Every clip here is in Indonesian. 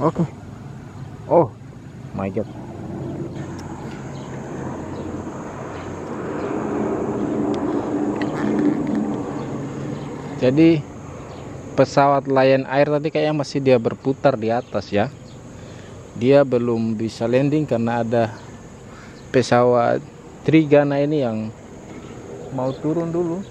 oke. Oh my god. Jadi pesawat Lion Air tadi kayaknya masih dia berputar di atas ya. Dia belum bisa landing karena ada pesawat Trigana ini yang mau turun dulu.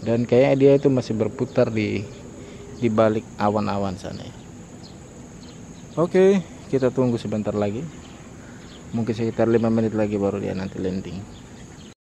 Dan kayaknya dia itu masih berputar di di balik awan-awan sana ya. Oke, kita tunggu sebentar lagi. Mungkin sekitar lima menit lagi baru dia nanti landing.